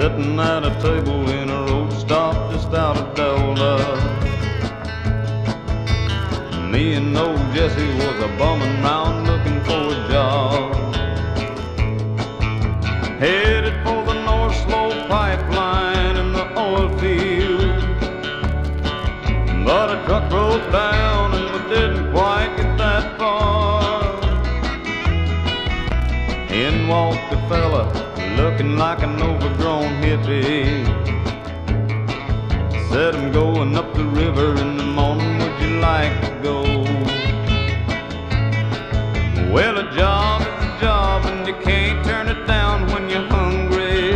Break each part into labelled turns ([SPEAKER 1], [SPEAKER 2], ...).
[SPEAKER 1] sitting at a table in a road stop just out of Delta. Me and old Jesse was a bumming round looking for a job. Headed for the North Slope pipeline in the oil field. But a truck broke down and we didn't quite get that far. In walked a fella looking like an overgrown hippie. Said I'm going up the river in the morning, would you like to go? Well, a job is a job and you can't turn it down when you're hungry.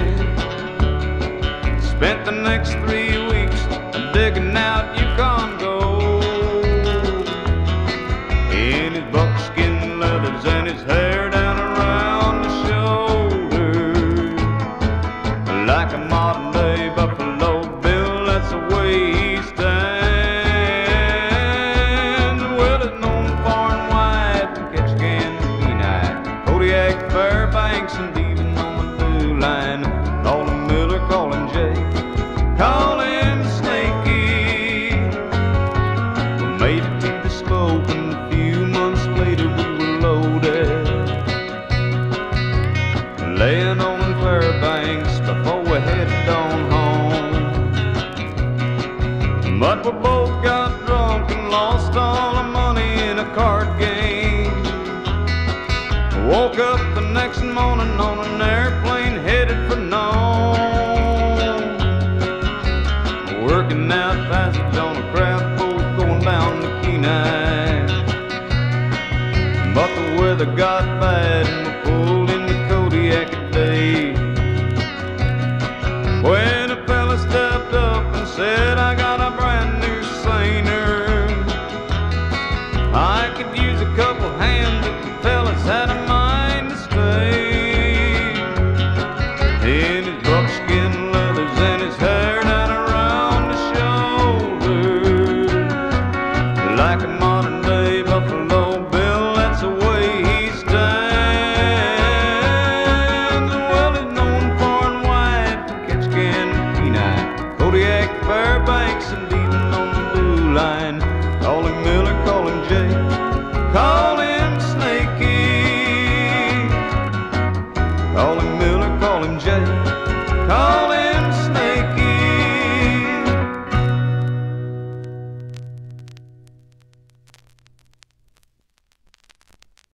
[SPEAKER 1] Spent the next three Laying on Fairbanks before we headed We both got drunk and lost all our money in a card game. Woke up the next morning on an airplane headed for Nome. Working out passage on a craft boat going down to Kenai. But the weather got bad I could use a couple hands if the fellas had a mind to stay. In his buckskin leathers and his hair down around the shoulders. Like a modern day Buffalo Bill, that's the way he stands. Well, he's known far and wide to Kenai, Kodiak, Fairbanks, and I'm Jay.